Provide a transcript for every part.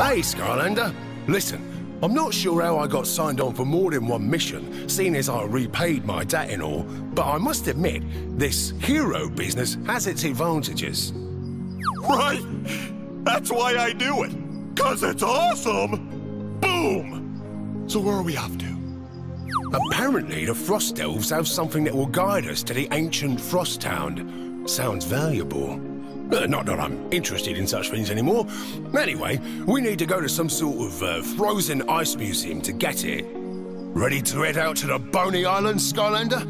Hey, Skylander. Listen, I'm not sure how I got signed on for more than one mission, seeing as I repaid my debt and all, but I must admit, this hero business has its advantages. Right! That's why I do it! Cause it's awesome! Boom! So where are we off to? Apparently, the Frost Elves have something that will guide us to the ancient Frost Town. Sounds valuable. Uh, not that I'm interested in such things anymore. Anyway, we need to go to some sort of uh, frozen ice museum to get it. Ready to head out to the Boney Island, Skylander?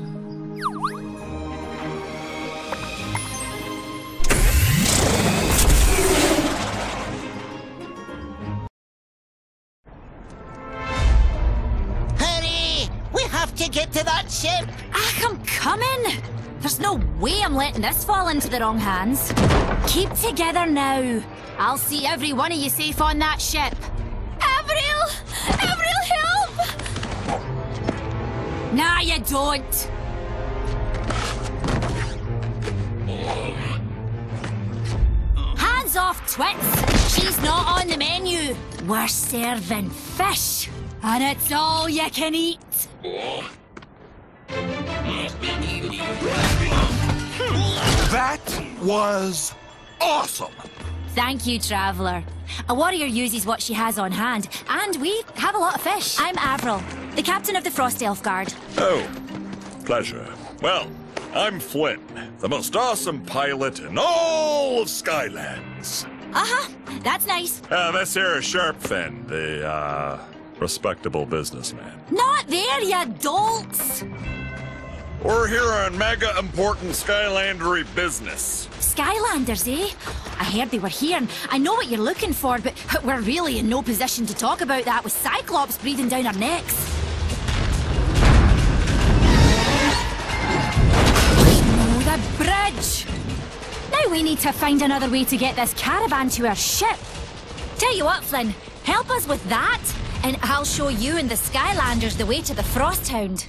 Way I'm letting this fall into the wrong hands. Keep together now. I'll see every one of you safe on that ship. Avril! Avril, help! Nah, you don't. Hands off, twits! She's not on the menu. We're serving fish, and it's all you can eat. That was awesome! Thank you, Traveller. A warrior uses what she has on hand, and we have a lot of fish. I'm Avril, the captain of the Frost Elf Guard. Oh, pleasure. Well, I'm Flynn, the most awesome pilot in all of Skylands. Uh-huh, that's nice. Uh, this here is Sharpfin, the, uh, respectable businessman. Not there, you dolts! We're here on mega important Skylandery business. Skylanders, eh? I heard they were here, and I know what you're looking for, but we're really in no position to talk about that with Cyclops breathing down our necks. Oh, the bridge! Now we need to find another way to get this caravan to our ship. Tell you what, Flynn, help us with that, and I'll show you and the Skylanders the way to the Frosthound.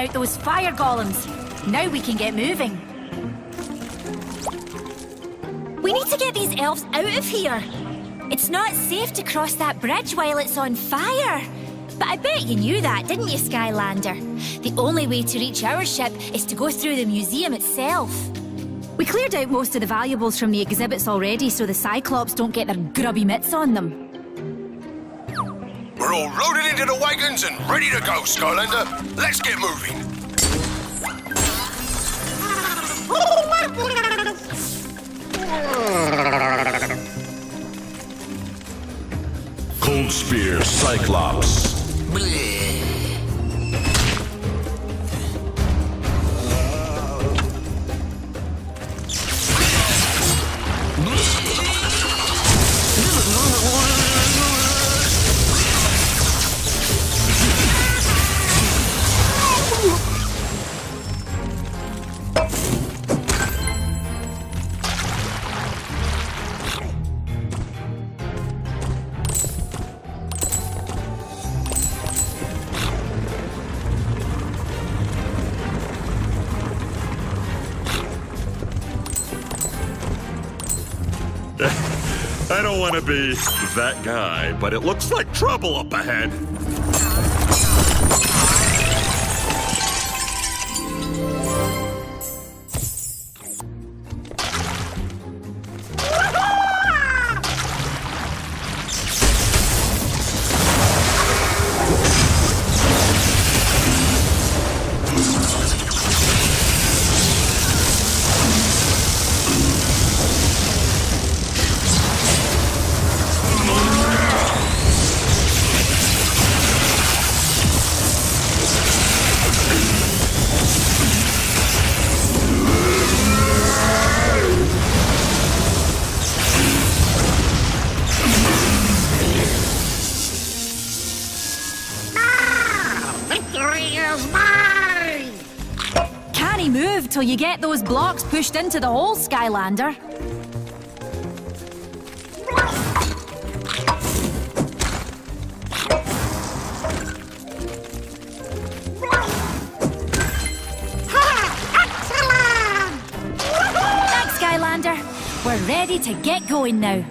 Out those fire golems. Now we can get moving. We need to get these elves out of here. It's not safe to cross that bridge while it's on fire. But I bet you knew that, didn't you, Skylander? The only way to reach our ship is to go through the museum itself. We cleared out most of the valuables from the exhibits already so the Cyclops don't get their grubby mitts on them. We're all loaded into the wagons and ready to go, Skylander. Let's get moving. Cold Spear Cyclops. I want to be that guy, but it looks like trouble up ahead. Where's mine? Can't he move till you get those blocks pushed into the hole, Skylander. Thanks, Skylander. We're ready to get going now.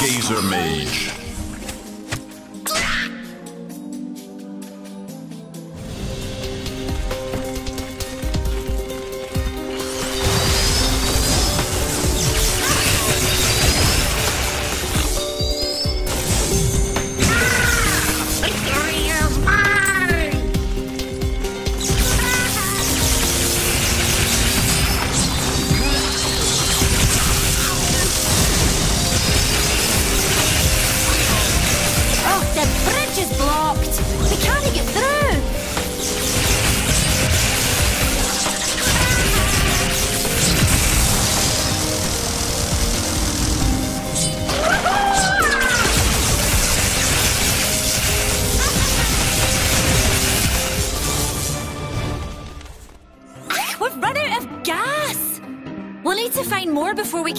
Gazer Mage.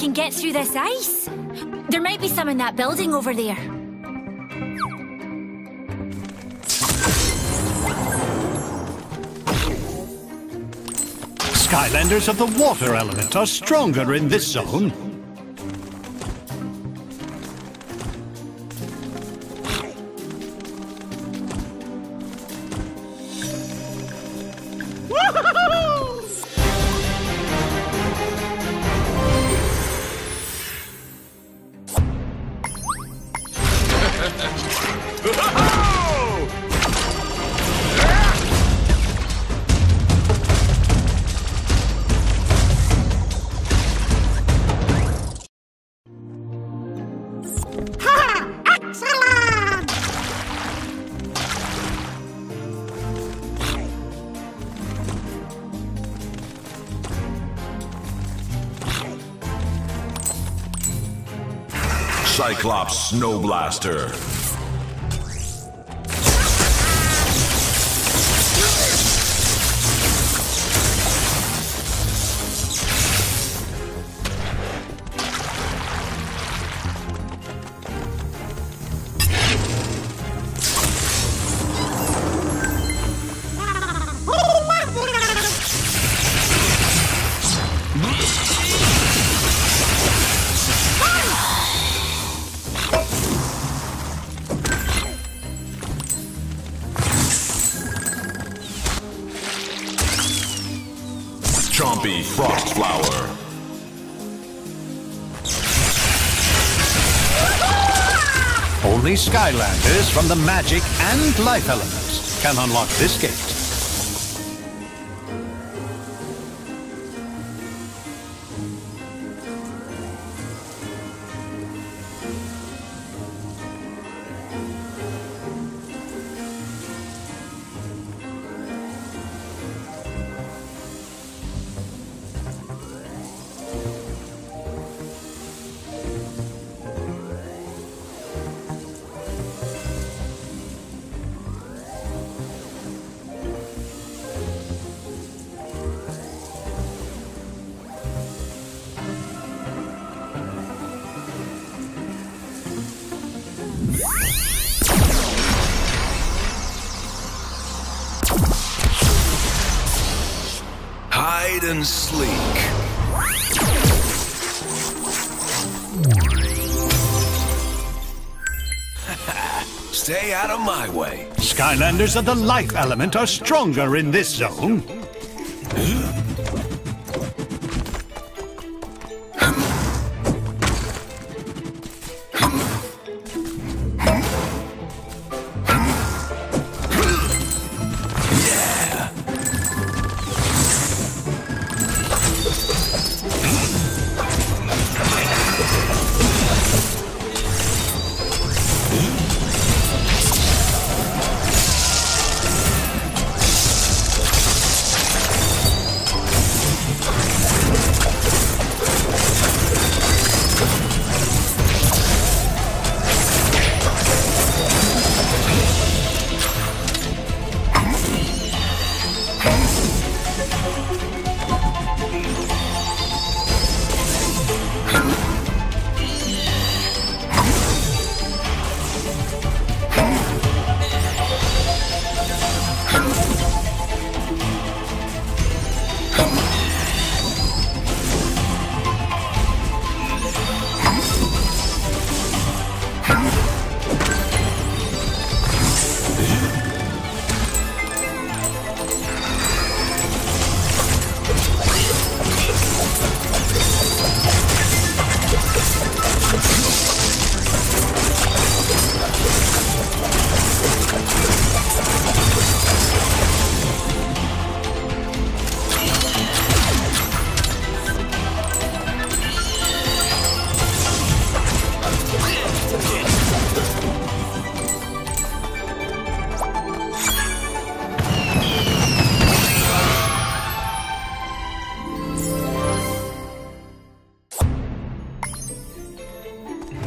Can get through this ice. There might be some in that building over there. Skylanders of the water element are stronger in this zone. Cyclops Snow Only Skylanders from the magic and life elements can unlock this gate. Stay out of my way. Skylanders of the life element are stronger in this zone.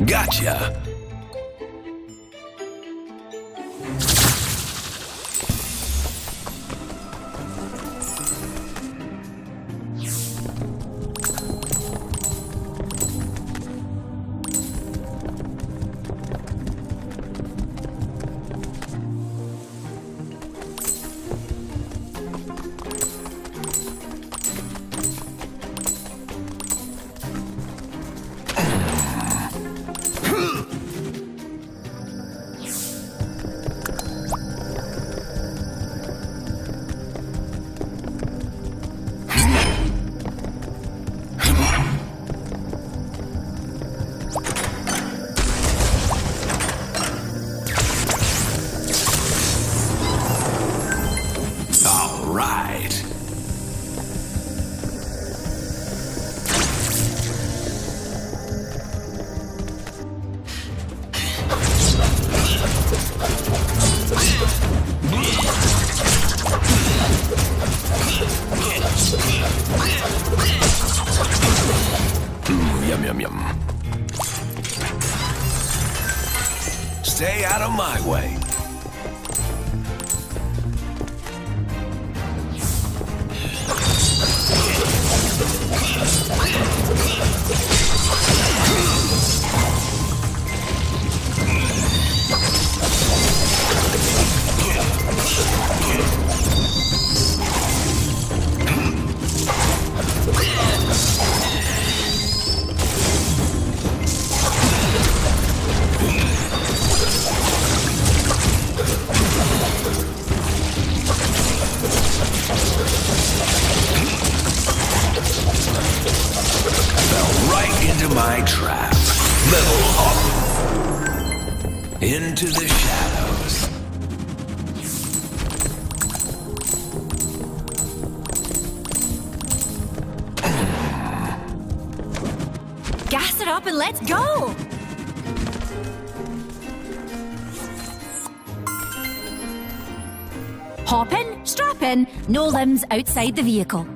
Gotcha. Into the shadows. Gas it up and let's go! Hop in, strap in, no limbs outside the vehicle.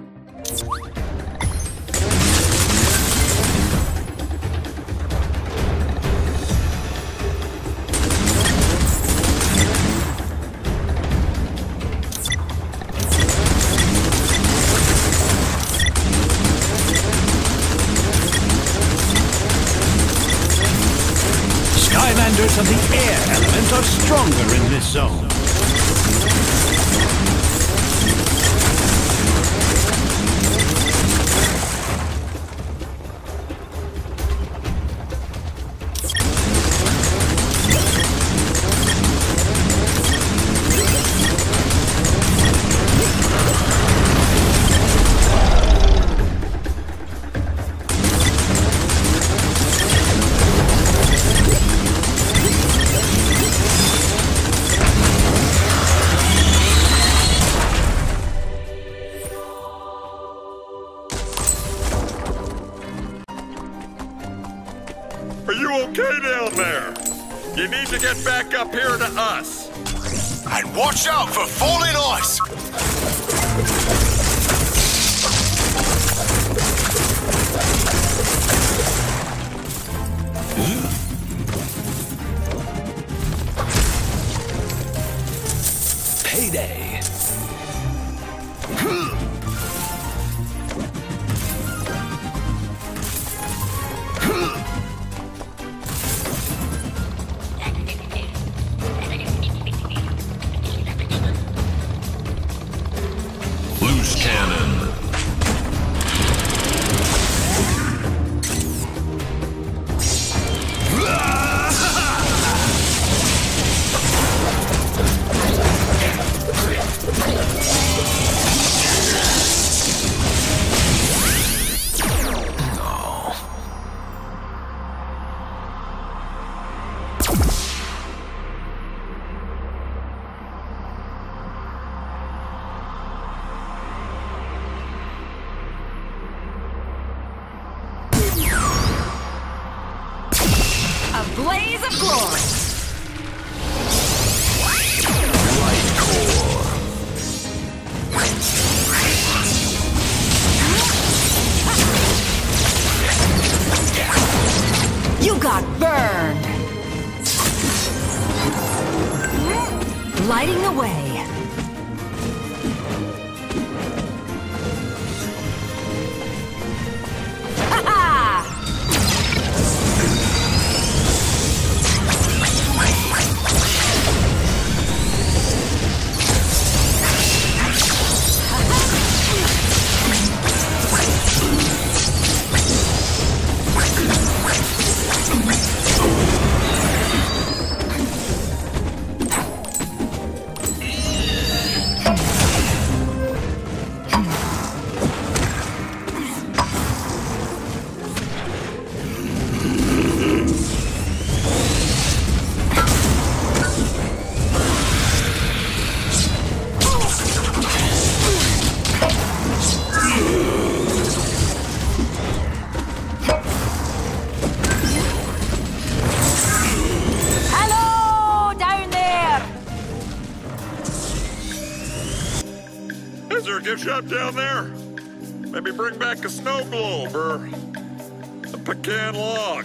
lighting the way. a gift shop down there? Maybe bring back a snow globe or a pecan log.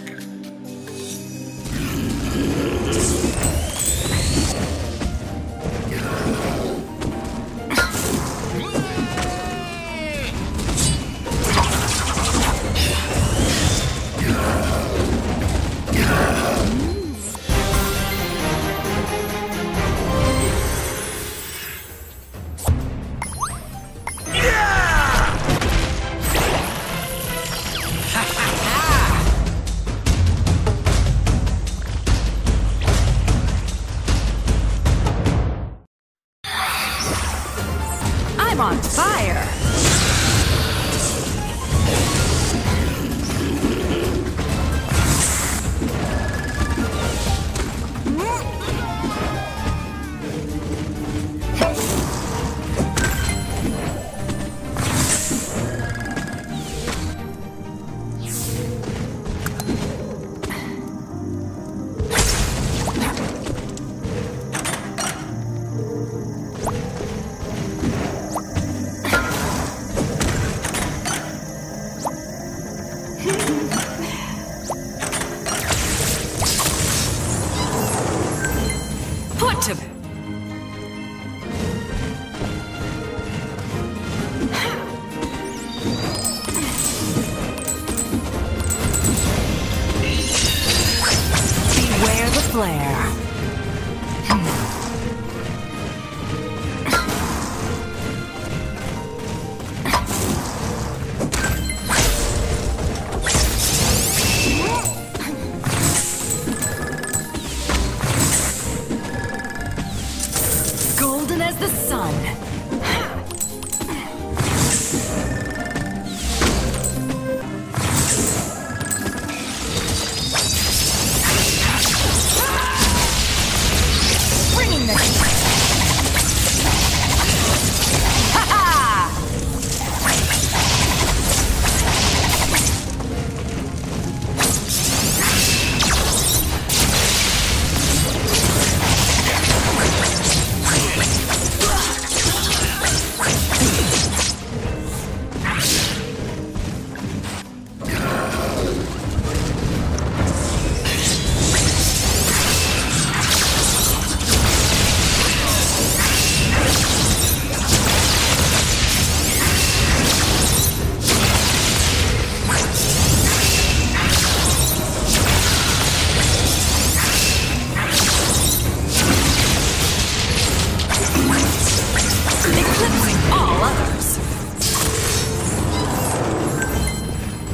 golden as the sun.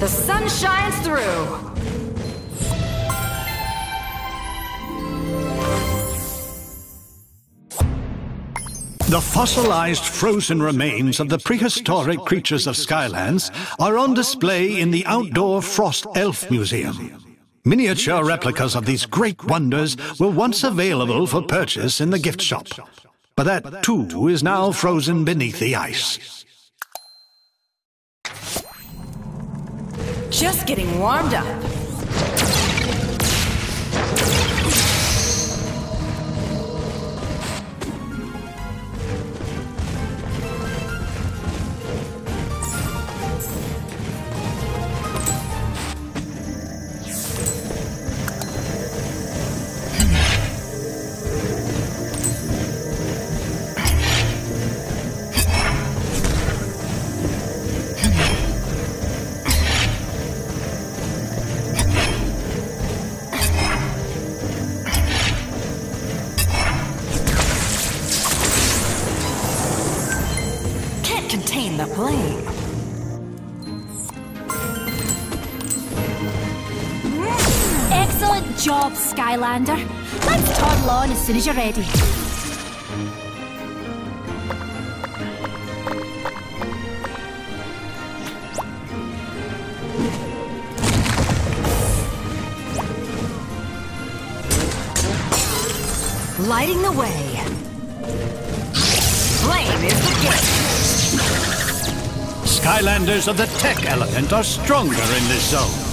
The sun shines through. The fossilized frozen remains of the prehistoric creatures of Skylands are on display in the outdoor Frost Elf Museum. Miniature replicas of these great wonders were once available for purchase in the gift shop. But that, too, is now frozen beneath the ice. Just getting warmed up. Skylander. Let's toddle on as soon as you're ready. Lighting the way. Flame is the gift. Skylanders of the tech element are stronger in this zone.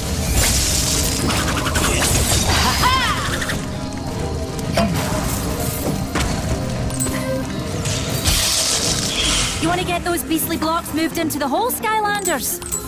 You want to get those beastly blocks moved into the hole Skylanders?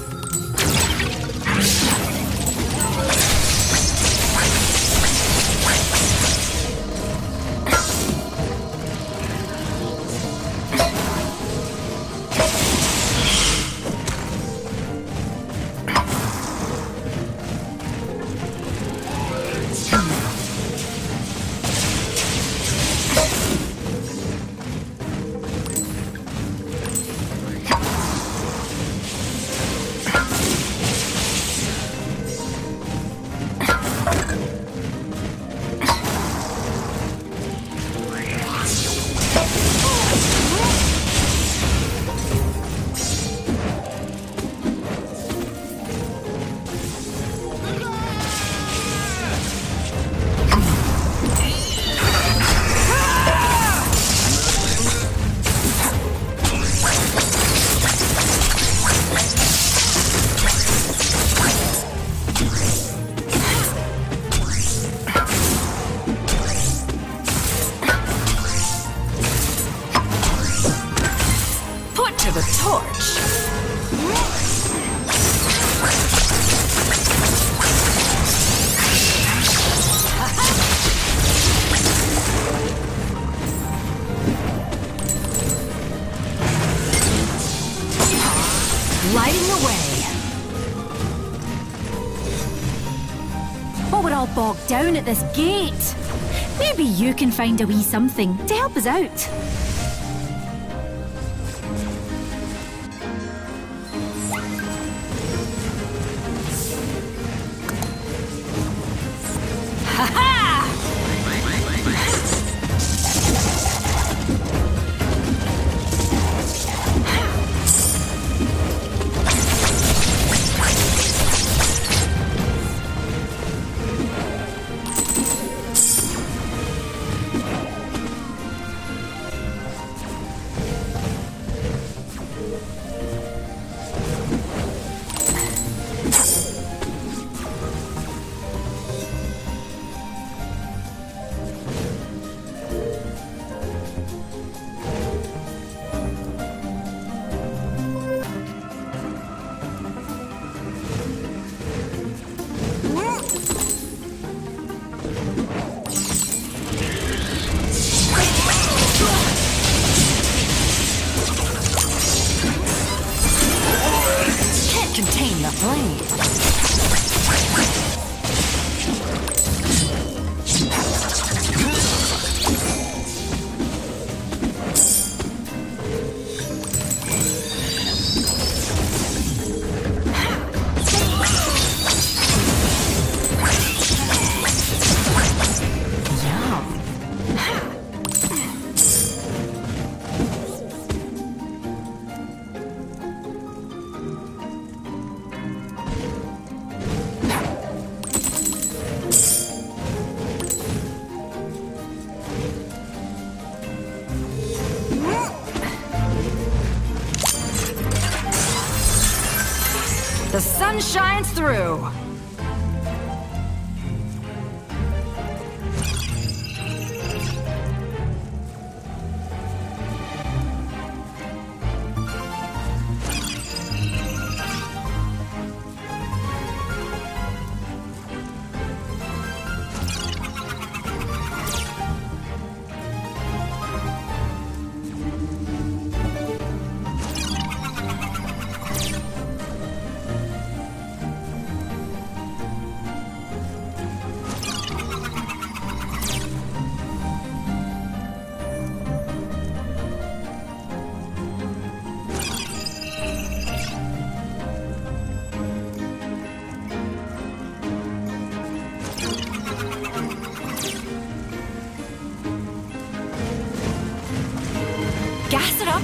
Find a wee something to help us out.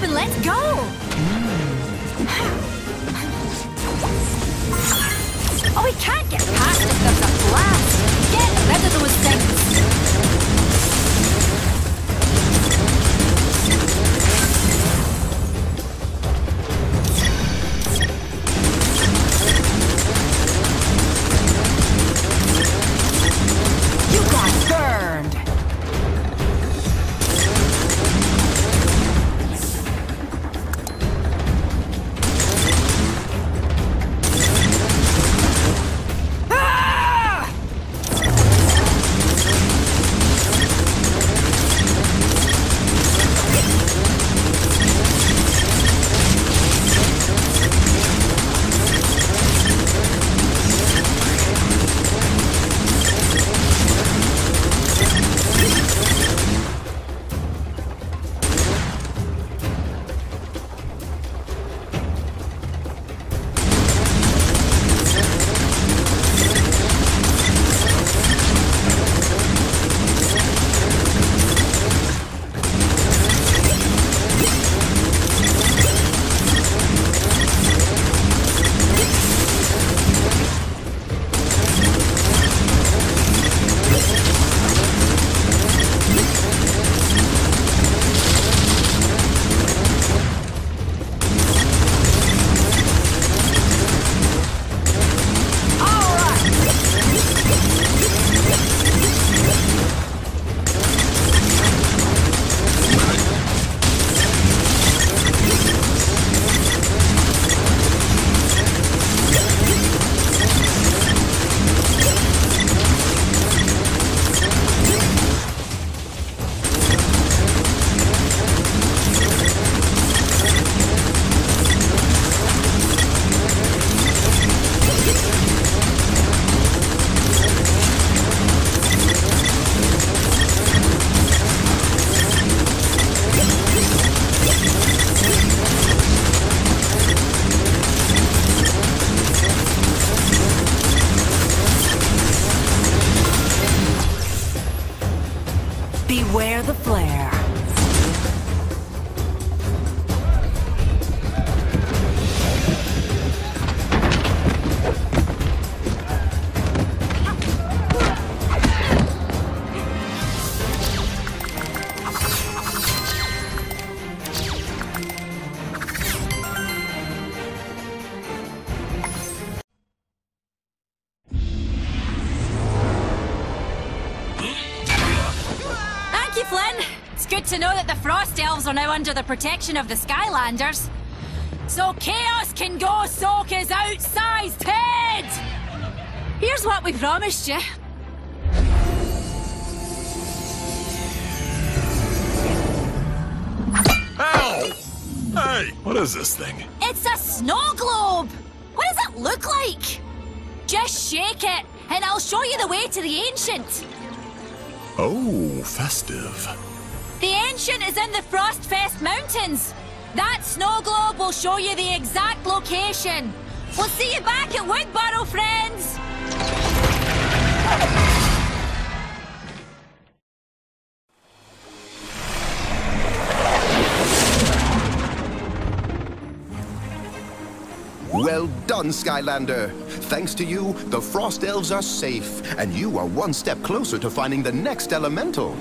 And let's go! Hmm. Oh, we can't get are now under the protection of the Skylanders. So Kaos can go soak his outsized head! Here's what we promised you. Ow! Hey, what is this thing? It's a snow globe! What does it look like? Just shake it, and I'll show you the way to the Ancient. Oh, festive. The Ancient is in the Frostfest Mountains. That snow globe will show you the exact location. We'll see you back at Woodburrow, friends! Well done, Skylander. Thanks to you, the Frost Elves are safe, and you are one step closer to finding the next elemental.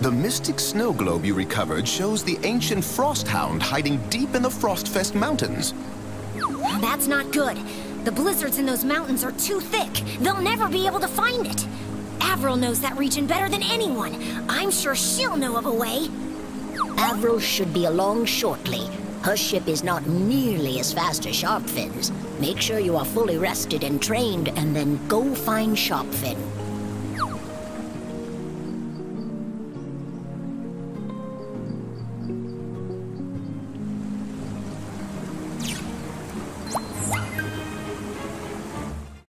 The mystic snow globe you recovered shows the ancient Frost Hound hiding deep in the Frostfest Mountains. That's not good. The blizzards in those mountains are too thick. They'll never be able to find it. Avril knows that region better than anyone. I'm sure she'll know of a way. Avril should be along shortly. Her ship is not nearly as fast as Sharpfin's. Make sure you are fully rested and trained, and then go find Sharpfin.